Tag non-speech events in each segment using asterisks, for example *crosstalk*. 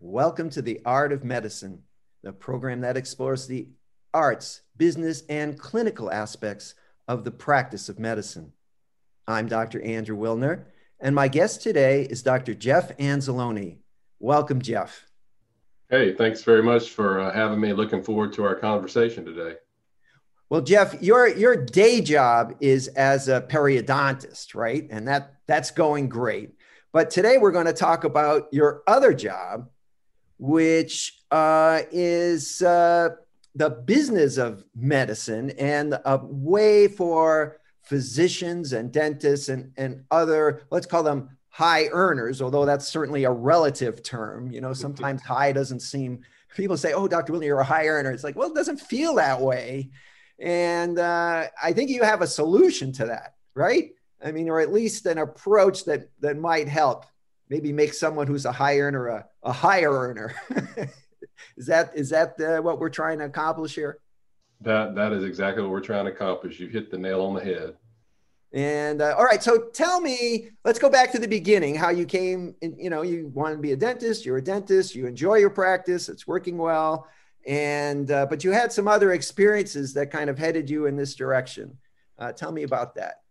Welcome to the Art of Medicine, the program that explores the arts, business, and clinical aspects of the practice of medicine. I'm Dr. Andrew Wilner, and my guest today is Dr. Jeff Anzalone. Welcome, Jeff. Hey, thanks very much for uh, having me. Looking forward to our conversation today. Well, Jeff, your your day job is as a periodontist, right? And that that's going great. But today we're going to talk about your other job, which uh, is uh, the business of medicine and a way for physicians and dentists and, and other, let's call them high earners, although that's certainly a relative term. You know, sometimes *laughs* high doesn't seem, people say, oh, Dr. Wilner, you're a high earner. It's like, well, it doesn't feel that way. And uh, I think you have a solution to that, right? I mean, or at least an approach that that might help. Maybe make someone who's a high earner a, a higher earner. *laughs* is that is that uh, what we're trying to accomplish here? That that is exactly what we're trying to accomplish. You've hit the nail on the head. And uh, all right, so tell me, let's go back to the beginning. How you came, in, you know, you wanted to be a dentist. You're a dentist. You enjoy your practice. It's working well and uh, but you had some other experiences that kind of headed you in this direction. Uh, tell me about that.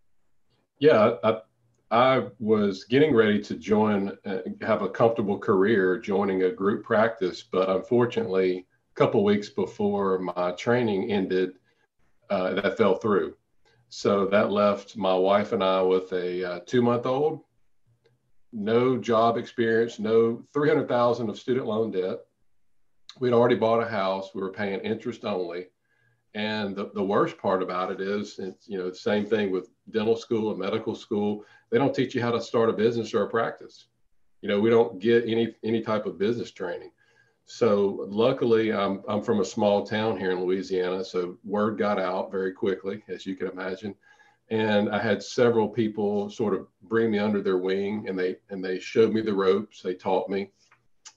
Yeah, I, I was getting ready to join, uh, have a comfortable career joining a group practice, but unfortunately, a couple weeks before my training ended, uh, that fell through. So that left my wife and I with a uh, two-month-old, no job experience, no 300,000 of student loan debt we'd already bought a house. We were paying interest only. And the, the worst part about it is, it's, you know, same thing with dental school and medical school. They don't teach you how to start a business or a practice. You know, we don't get any any type of business training. So luckily, I'm I'm from a small town here in Louisiana, so word got out very quickly, as you can imagine. And I had several people sort of bring me under their wing, and they and they showed me the ropes. They taught me,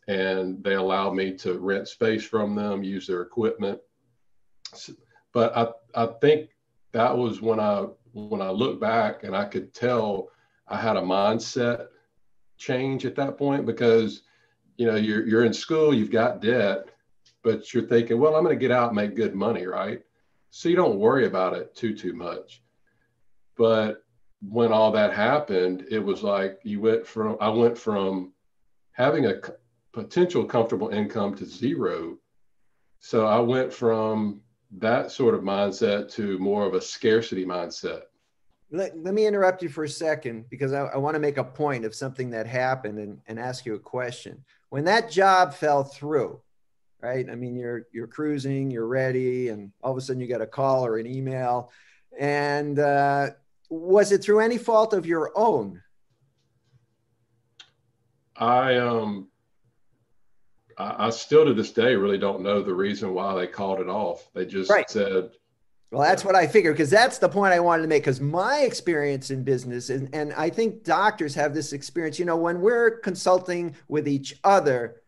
and they allowed me to rent space from them, use their equipment. But I, I think that was when I when I look back and I could tell I had a mindset change at that point because you know you're you're in school, you've got debt, but you're thinking, well, I'm going to get out and make good money, right? So you don't worry about it too too much. But when all that happened, it was like you went from I went from having a potential comfortable income to zero. So I went from that sort of mindset to more of a scarcity mindset. Let, let me interrupt you for a second because I, I want to make a point of something that happened and, and ask you a question. When that job fell through, right? I mean, you're you're cruising, you're ready, and all of a sudden you get a call or an email. And uh, was it through any fault of your own? I um I, I, still to this day really don't know the reason why they called it off. They just right. said. Well, that's yeah. what I figured because that's the point I wanted to make. Because my experience in business, and, and I think doctors have this experience, you know, when we're consulting with each other,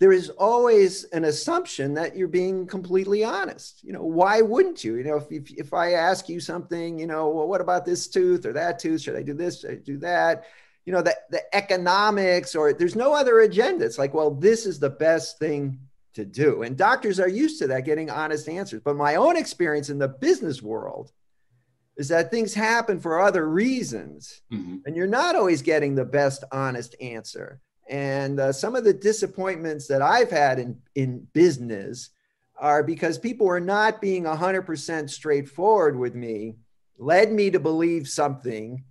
there is always an assumption that you're being completely honest. You know, why wouldn't you? You know, if, if, if I ask you something, you know, well, what about this tooth or that tooth? Should I do this? Should I do that? You know, the, the economics or there's no other agenda. It's like, well, this is the best thing to do. And doctors are used to that, getting honest answers. But my own experience in the business world is that things happen for other reasons. Mm-hmm. And you're not always getting the best honest answer. And uh, some of the disappointments that I've had in, in business are because people were not being 100% straightforward with me, led me to believe something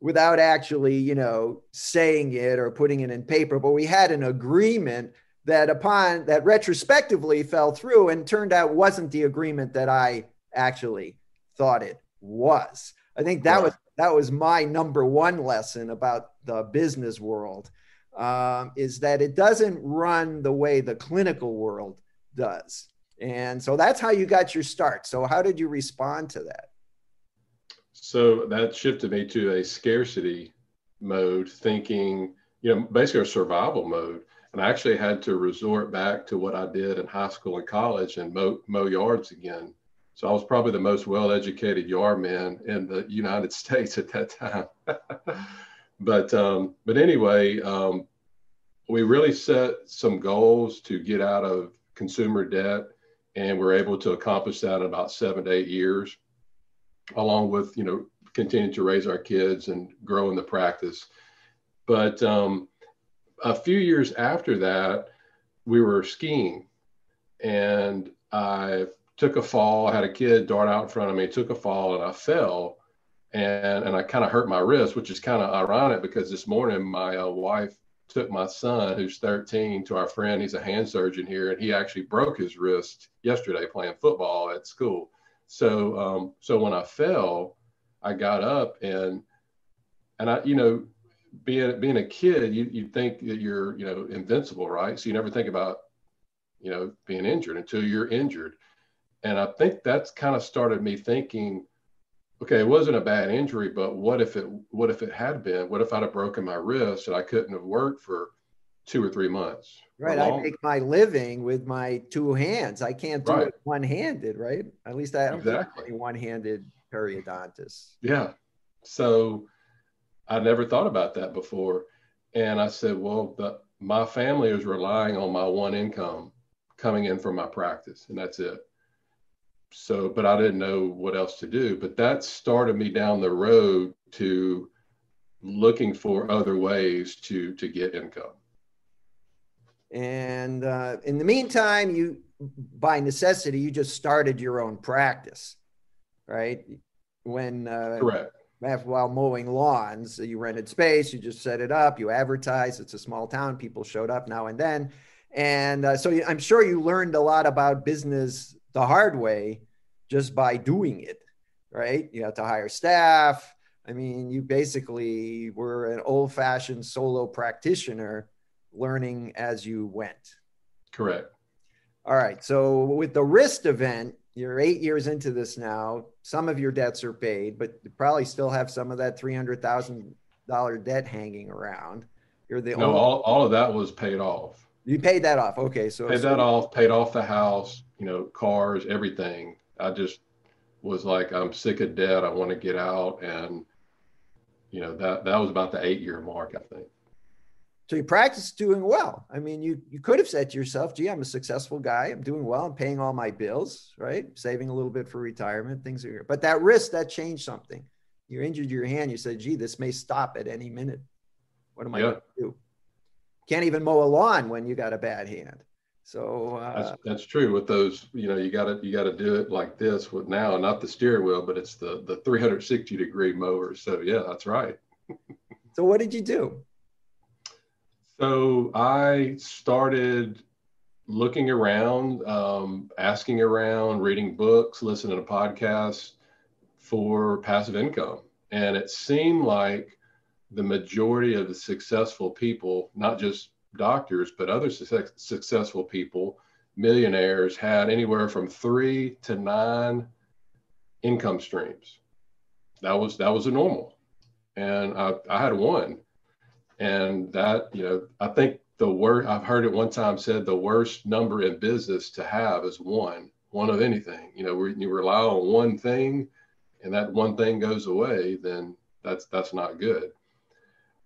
without actually, you know, saying it or putting it in paper. But we had an agreement that upon that retrospectively fell through and turned out wasn't the agreement that I actually thought it was. I think that was that was my number one lesson about the business world um, is that it doesn't run the way the clinical world does. And so that's how you got your start. So how did you respond to that? So that shifted me to a scarcity mode, thinking, you know, basically a survival mode. And I actually had to resort back to what I did in high school and college and mow, mow yards again. So I was probably the most well-educated yard man in the *laughs* United States at that time. *laughs* but um, but anyway, um, we really set some goals to get out of consumer debt, and we're able to accomplish that in about seven to eight years, along with you know continuing to raise our kids and grow in the practice. But um, a few years after that, we were skiing, and I took a fall. I had a kid dart out in front of me, took a fall, and I fell, and and I kind of hurt my wrist, which is kind of ironic because this morning my uh, wife took my son, who's 13, to our friend. He's a hand surgeon here, and he actually broke his wrist yesterday playing football at school. So, um, so when I fell, I got up and and I, you know, being being a kid, you you think that you're you know invincible, right? So you never think about you know being injured until you're injured, and I think that's kind of started me thinking okay, it wasn't a bad injury, but what if it what if it had been? What if I'd have broken my wrist and I couldn't have worked for two or three months? Right. I make my living with my two hands. I can't do right. it one handed, right? At least I don't exactly. one handed periodontist. Yeah. So I never thought about that before. And I said, well, the, my family is relying on my one income coming in from my practice, and that's it so but i didn't know what else to do but that started me down the road to looking for other ways to to get income and uh, in the meantime you by necessity you just started your own practice right when uh, correct while mowing lawns you rented space you just set it up you advertise it's a small town people showed up now and then and uh, so i'm sure you learned a lot about business the hard way just by doing it, right? You have to hire staff. I mean, you basically were an old fashioned solo practitioner learning as you went. Correct. All right. So, with the wrist event, you're eight years into this now. Some of your debts are paid, but you probably still have some of that $300,000 debt hanging around. You're the no, only- all, all of that was paid off. You paid that off. Okay. So paid so, that off, paid off the house, you know, cars, everything. I just was like, I'm sick of debt. I want to get out. And, you know, that, that was about the eight year mark, I think. So you practice doing well. I mean, you, you could have said to yourself, gee, I'm a successful guy. I'm doing well. I'm paying all my bills, right? Saving a little bit for retirement, things are, but that risk, that changed something. You injured your hand. You said, gee, this may stop at any minute. What am I going to do? Can't even mow a lawn when you got a bad hand. So uh, that's, that's true with those. You know, you got to you got to do it like this with now, not the steering wheel, but it's the the 360 degree mower. So yeah, that's right. *laughs* so what did you do? So I started looking around, um, asking around, reading books, listening to podcasts for passive income, and it seemed like the majority of the successful people, not just doctors, but other su- successful people, millionaires, had anywhere from three to nine income streams. That was that was a normal, and I, I had one, and that you know I think the worst I've heard it one time said the worst number in business to have is one one of anything. You know, where you rely on one thing, and that one thing goes away, then that's that's not good.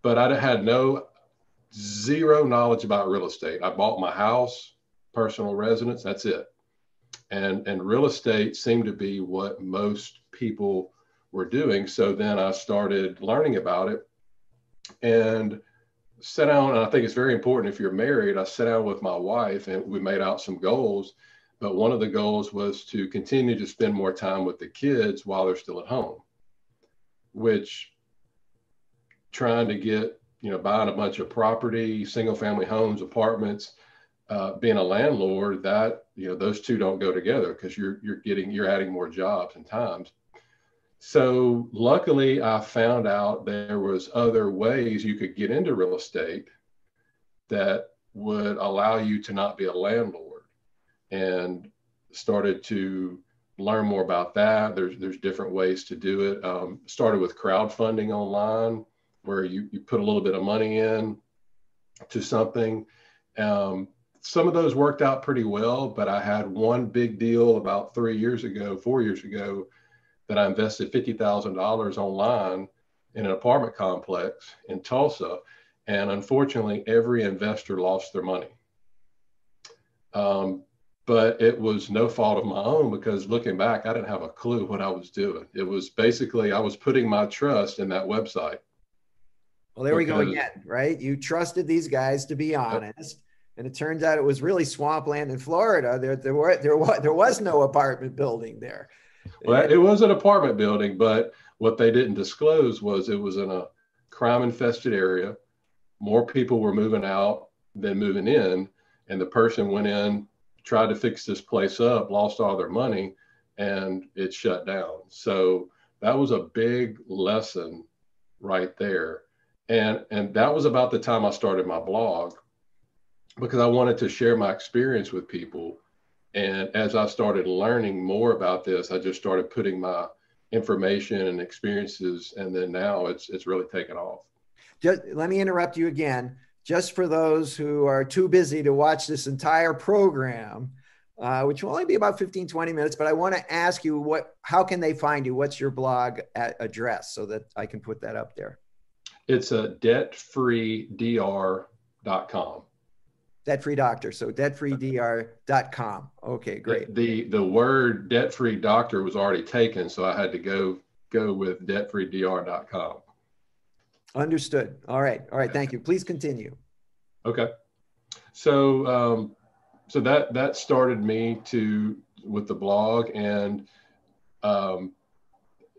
But I had no zero knowledge about real estate. I bought my house, personal residence, that's it. And and real estate seemed to be what most people were doing. So then I started learning about it and sat down and I think it's very important if you're married, I sat down with my wife and we made out some goals. But one of the goals was to continue to spend more time with the kids while they're still at home, which trying to get you know, buying a bunch of property, single family homes, apartments, uh, being a landlord, that, you know, those two don't go together because you're, you're getting, you're adding more jobs and times. So luckily I found out there was other ways you could get into real estate that would allow you to not be a landlord and started to learn more about that. There's, there's different ways to do it. Um, started with crowdfunding online where you, you put a little bit of money in to something. Um, some of those worked out pretty well, but I had one big deal about three years ago, four years ago, that I invested $50,000 online in an apartment complex in Tulsa. And unfortunately, every investor lost their money. Um, but it was no fault of my own because looking back, I didn't have a clue what I was doing. It was basically I was putting my trust in that website. Well, there we go again, right? You trusted these guys to be honest, and it turns out it was really swampland in Florida. There, there were there was there was no apartment building there. Well, it was an apartment building, but what they didn't disclose was it was in a crime infested area. More people were moving out than moving in, and the person went in tried to fix this place up, lost all their money, and it shut down. So that was a big lesson right there. And and that was about the time I started my blog because I wanted to share my experience with people. And as I started learning more about this, I just started putting my information and experiences and then now it's it's really taken off. Just let me interrupt you again just for those who are too busy to watch this entire program, uh, which will only be about 15, 20 minutes, but I want to ask you what, how can they find you? What's your blog address so that I can put that up there? It's a debtfreedr.com. Debt free doctor. So debtfreedr.com. Okay, great. The, the, the word debt free doctor was already taken. So I had to go, go with debtfreedr.com. Understood. All right. All right. Thank you. Please continue. Okay. So, um, so that that started me to with the blog, and um,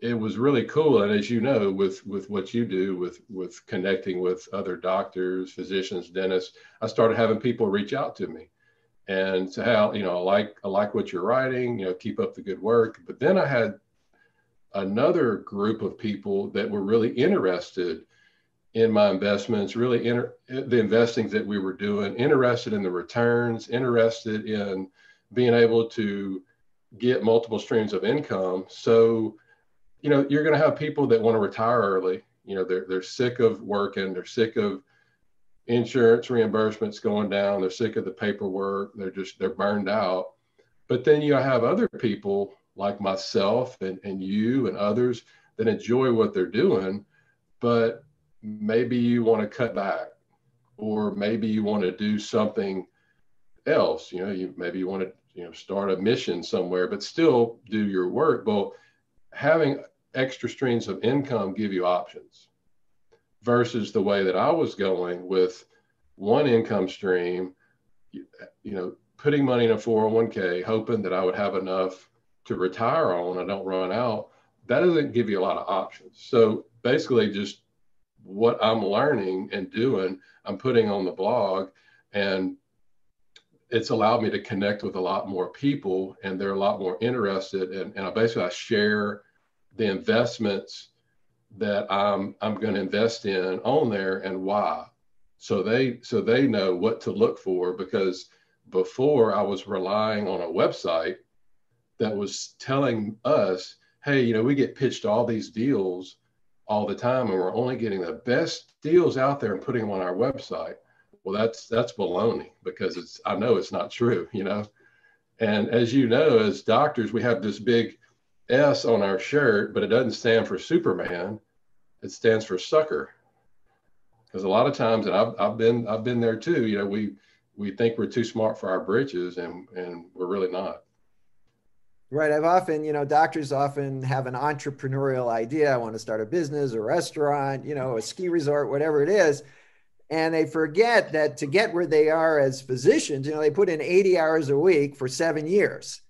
it was really cool. And as you know, with with what you do with with connecting with other doctors, physicians, dentists, I started having people reach out to me and to how you know I like I like what you're writing. You know, keep up the good work. But then I had another group of people that were really interested in my investments, really inter- the investings that we were doing, interested in the returns, interested in being able to get multiple streams of income. So, you know, you're going to have people that want to retire early. You know, they're they're sick of working, they're sick of insurance reimbursements going down, they're sick of the paperwork, they're just they're burned out. But then you have other people like myself and, and you and others that enjoy what they're doing, but maybe you want to cut back or maybe you want to do something else you know you maybe you want to you know start a mission somewhere but still do your work well having extra streams of income give you options versus the way that i was going with one income stream you, you know putting money in a 401k hoping that i would have enough to retire on i don't run out. That doesn't give you a lot of options. So basically just what I'm learning and doing, I'm putting on the blog, and it's allowed me to connect with a lot more people, and they're a lot more interested. And, and I basically I share the investments that I'm I'm going to invest in on there and why. So they so they know what to look for because before I was relying on a website that was telling us, hey, you know, we get pitched all these deals all the time and we're only getting the best deals out there and putting them on our website well that's that's baloney because it's i know it's not true you know and as you know as doctors we have this big s on our shirt but it doesn't stand for superman it stands for sucker because a lot of times and I've, I've been i've been there too you know we we think we're too smart for our britches and and we're really not Right. I've often, you know, doctors often have an entrepreneurial idea. I want to start a business, a restaurant, you know, a ski resort, whatever it is. And they forget that to get where they are as physicians, you know, they put in 80 hours a week for seven years.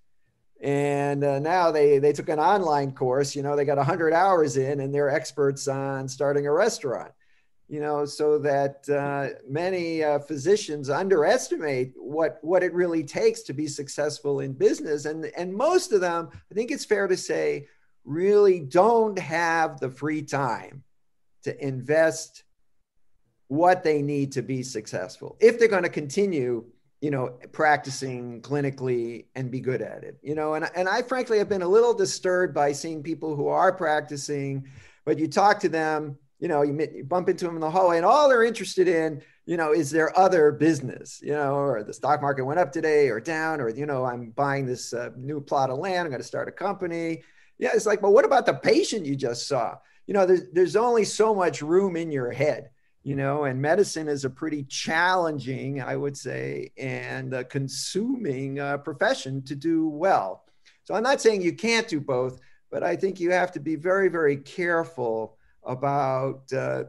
And uh, now they, they took an online course, you know, they got 100 hours in and they're experts on starting a restaurant you know, so that uh, many uh, physicians underestimate what what it really takes to be successful in business, and and most of them, I think it's fair to say, really don't have the free time to invest what they need to be successful if they're going to continue you know practicing clinically and be good at it you know and, and i frankly have been a little disturbed by seeing people who are practicing but you talk to them you know, you, you bump into them in the hallway and all they're interested in, you know, is their other business, you know, or the stock market went up today or down, or, you know, I'm buying this uh, new plot of land. I'm going to start a company. Yeah. It's like, but what about the patient you just saw? You know, there's, there's only so much room in your head. You know, and medicine is a pretty challenging, I would say, and uh, consuming uh, profession to do well. So I'm not saying you can't do both, but I think you have to be very, very careful about uh,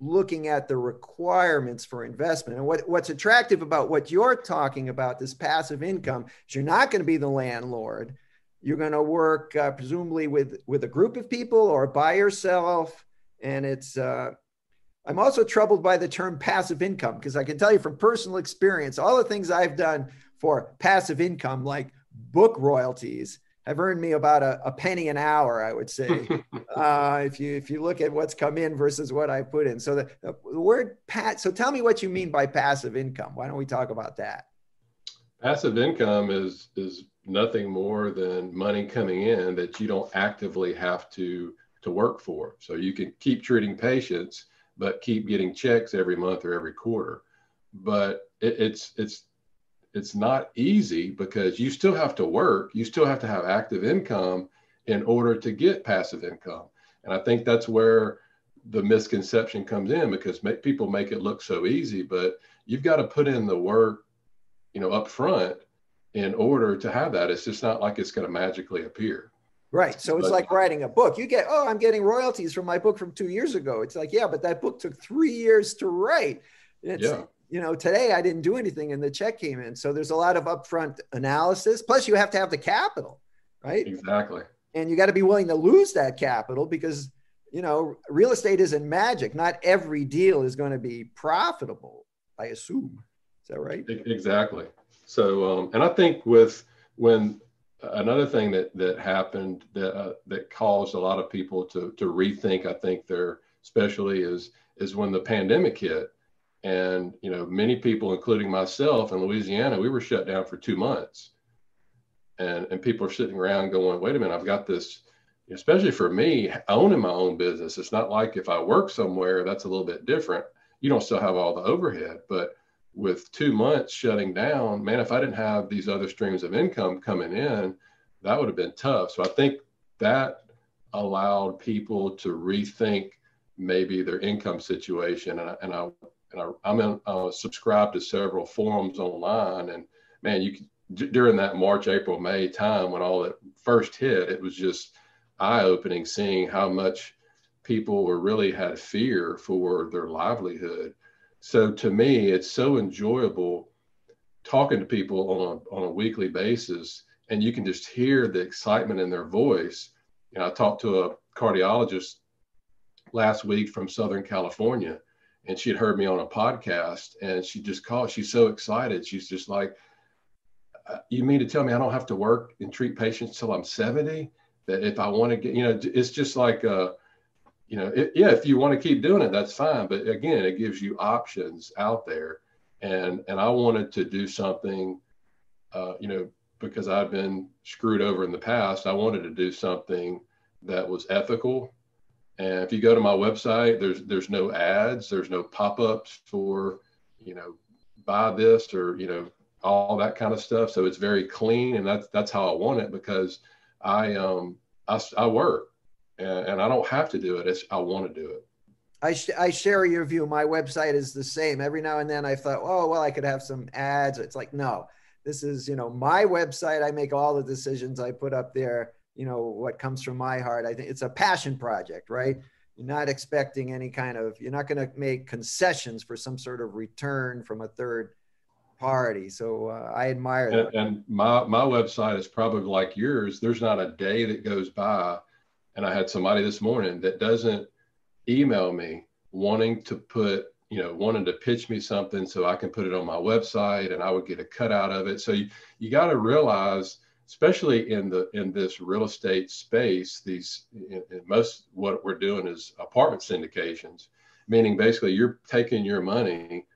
looking at the requirements for investment. And what, what's attractive about what you're talking about, this passive income, is you're not going to be the landlord. You're going to work uh, presumably with with a group of people or by yourself, and it's. I'm also troubled by the term passive income because I can tell you from personal experience, all the things I've done for passive income, like book royalties, have earned me about a, a penny an hour, I would say, *laughs* uh, if you if you look at what's come in versus what I put in. So the, the word pat. So tell me what you mean by passive income. Why don't we talk about that? Passive income is is nothing more than money coming in that you don't actively have to to work for. So you can keep treating patients, but keep getting checks every month or every quarter. But it, it's it's it's not easy because you still have to work, you still have to have active income in order to get passive income. And I think that's where the misconception comes in because make, people make it look so easy, but you've got to put in the work, you know, up front in order to have that. It's just not like it's going to magically appear. Right. So it's but, like writing a book. You get, oh, I'm getting royalties from my book from two years ago. It's like, yeah, but that book took three years to write. It's, yeah. You know, today I didn't do anything and the check came in. So there's a lot of upfront analysis. Plus, you have to have the capital, right? Exactly. And you got to be willing to lose that capital because, you know, real estate isn't magic. Not every deal is going to be profitable, I assume. Is that right? Exactly. So, um, and I think with when another thing that that happened that uh, that caused a lot of people to to rethink, I think their specialty is is when the pandemic hit, and you know many people, including myself in Louisiana, we were shut down for two months, and and people are sitting around going, wait a minute, I've got this. Especially for me, owning my own business, it's not like if I work somewhere, that's a little bit different. You don't still have all the overhead, but with two months shutting down, man, if I didn't have these other streams of income coming in, that would have been tough. So I think that allowed people to rethink maybe their income situation. And I, and I, and I, I'm in, uh, subscribed to several forums online and man, you could, during that March, April, May time when all that first hit, it was just eye opening seeing how much people were really had fear for their livelihood so to me, it's so enjoyable talking to people on a, on a weekly basis, and you can just hear the excitement in their voice. You know, I talked to a cardiologist last week from Southern California, and she had heard me on a podcast, and she just called. She's so excited. She's just like, uh, "You mean to tell me I don't have to work and treat patients till I'm 70? That if I want to get, you know, it's just like." Uh, you know, it, yeah, if you want to keep doing it, that's fine. But again, it gives you options out there. And and I wanted to do something, uh, you know, because I've been screwed over in the past. I wanted to do something that was ethical. And if you go to my website, there's there's no ads, there's no pop-ups for, you know, buy this or you know all that kind of stuff. So it's very clean, and that's that's how I want it because I um I, I work and, and I don't have to do it. It's I want to do it. I, sh- I share your view. My website is the same. Every now and then I thought, oh, well, I could have some ads. It's like, no, this is, you know, my website. I make all the decisions I put up there, you know, what comes from my heart. I think it's a passion project, right? You're not expecting any kind of, you're not going to make concessions for some sort of return from a third party. So uh, I admire that. And, and my, my website is probably like yours. There's not a day that goes by and I had somebody this morning that doesn't email me wanting to put, you know, wanting to pitch me something so I can put it on my website and I would get a cut out of it. So you, you got to realize, especially in the in this real estate space, these in, in most what we're doing is apartment syndications, meaning basically you're taking your money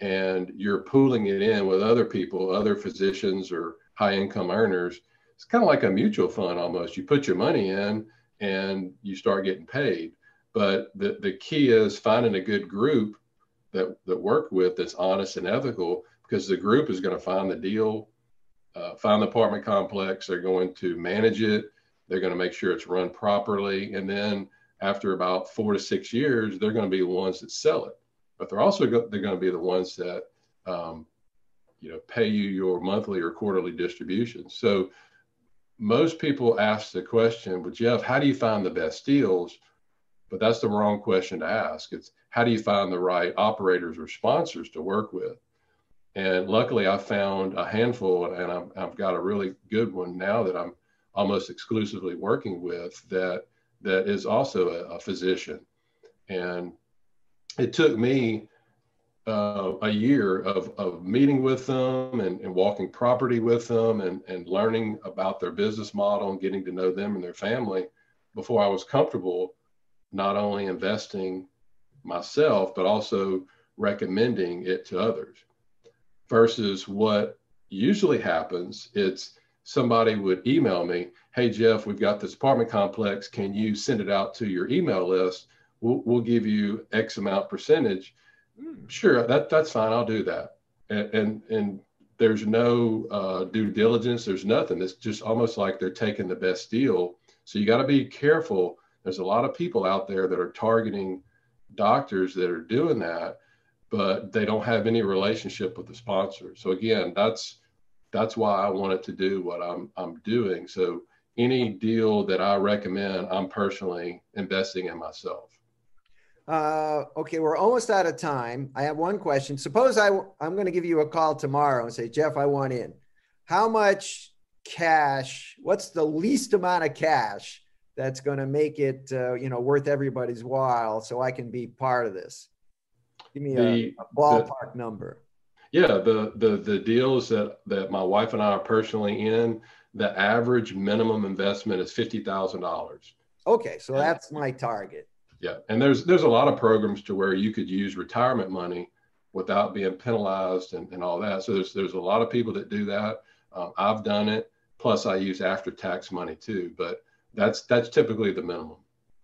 and you're pooling it in with other people, other physicians or high income earners. It's kind of like a mutual fund almost. You put your money in and you start getting paid. But the, the key is finding a good group that, that work with that's honest and ethical because the group is going to find the deal, uh, find the apartment complex. They're going to manage it. They're going to make sure it's run properly. And then after about four to six years, they're going to be the ones that sell it. but they're also go- they're going to be the ones that um, you know pay you your monthly or quarterly distributions. So most people ask the question, "Well, Jeff, how do you find the best deals?" But that's the wrong question to ask. It's how do you find the right operators or sponsors to work with? And luckily, I found a handful, and I've, I've got a really good one now that I'm almost exclusively working with that that is also a, a physician. And it took me uh, a year of, of meeting with them and, and walking property with them and, and learning about their business model and getting to know them and their family before I was comfortable not only investing myself, but also recommending it to others. Versus what usually happens, it's somebody would email me, Hey, Jeff, we've got this apartment complex. Can you send it out to your email list? We'll, we'll give you X amount percentage. Mm. Sure, that, that's fine. I'll do that. And, and, and there's no uh, due diligence. There's nothing. It's just almost like they're taking the best deal. So you got to be careful. There's a lot of people out there that are targeting doctors that are doing that, but they don't have any relationship with the sponsor. So again, that's that's why I wanted to do what I'm I'm doing. So any deal that I recommend, I'm personally investing in myself. Uh, okay, we're almost out of time. I have one question. Suppose I I'm going to give you a call tomorrow and say, Jeff, I want in. How much cash? What's the least amount of cash that's going to make it uh, you know worth everybody's while so I can be part of this? Give me the, a, a, ballpark the, number. Yeah, the the the deals that that my wife and I are personally in, the average minimum investment is fifty thousand dollars. Okay, so that's my target. Yeah, and there's there's a lot of programs to where you could use retirement money without being penalized and, and all that. So there's there's a lot of people that do that. Um, I've done it. Plus, I use after tax money too, but that's that's typically the minimum.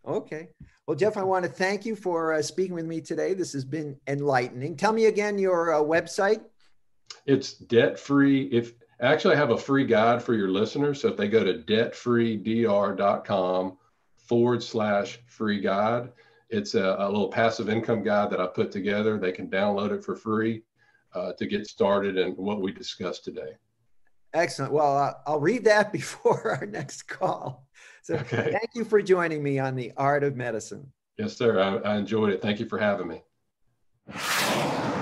Okay. Well, Jeff, I want to thank you for uh, speaking with me today. This has been enlightening. Tell me again your uh, website. It's debt free. If actually, I have a free guide for your listeners. So if they go to debtfreedr.com forward slash free guide, it's a, a, little passive income guide that I put together. They can download it for free uh, to get started in what we discussed today. Excellent. Well, I'll read that *laughs* before our next call. So okay. thank you for joining me on the art of medicine. Yes, sir. I, I enjoyed it. Thank you for having me.